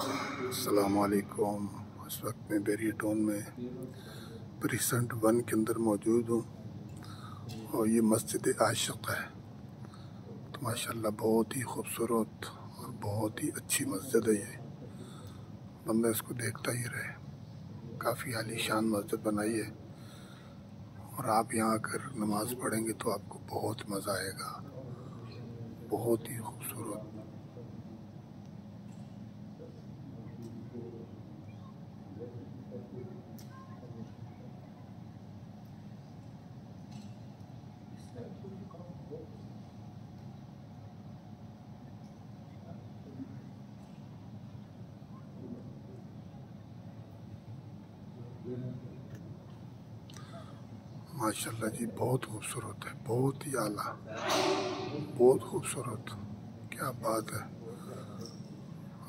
السلام علیکم۔ اس وقت میں بیری ٹون میں پریسنٹ ون کے اندر موجود ہوں اور یہ مسجد عاشق ہے۔ تو ماشاءاللہ بہت ہی خوبصورت اور بہت ہی اچھی مسجد ہے یہ۔ بندہ اس کو دیکھتا ہی رہے۔ کافی عالی شان مسجد بنائی ہے۔ اور آپ یہاں آ کر نماز پڑھیں گے تو آپ کو بہت مزہ آئے گا۔ بہت ہی خوبصورت۔ ماشاءاللہ جی بہت خوبصورت ہے، بہت ہی اعلیٰ، بہت خوبصورت، کیا بات ہے۔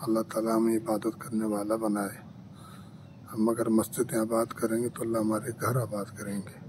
اللہ تعالیٰ ہمیں عبادت کرنے والا بنائے۔ ہم اگر مسجدیں آباد کریں گے تو اللہ ہمارے گھر آباد کریں گے۔